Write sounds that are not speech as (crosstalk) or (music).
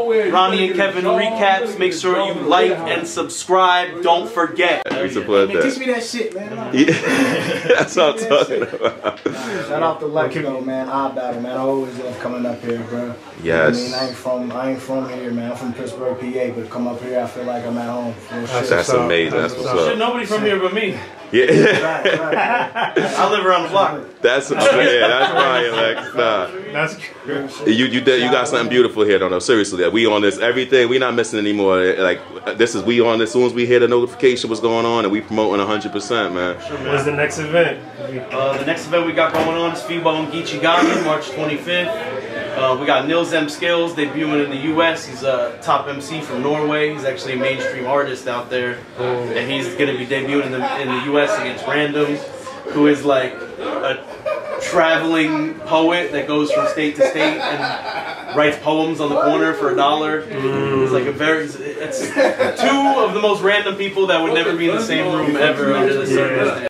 nowhere. Ronnie and Kevin recaps. Make sure you like and subscribe. Don't forget. We support Man, teach that. me that shit, man. (laughs) Yeah. That's what I'm talking about. Shout out to Lex though, man. iBattle, man. I always love coming up here, bro. Yes. I mean, I ain't from, I ain't from here, man. I'm from Pittsburgh, PA, but come up here, I feel like I'm at home. Real shit. That's amazing. That's Shit, what's up. nobody from here but me. (laughs) Yeah. Right, right, right. I live around the block. That's yeah. That's right, Lex. Nah. That's good. You you did, you got something beautiful here, though. No, seriously, we on this everything. We not missing anymore. Like this is we on this. As soon as we hear the notification what's going on, and we promoting 100, percent man. What's the next event? Uh, the next event we got going on is FIBO and Geechee Gami, March 25th. Uh, we got Nils M. Skills debuting in the U.S. He's a top MC from Norway. He's actually a mainstream artist out there, and he's going to be debuting in the, in the U.S. against Random, who is like a traveling poet that goes from state to state and writes poems on the corner for a dollar. It's like a very, it's two of the most random people that would never be in the same room ever under the.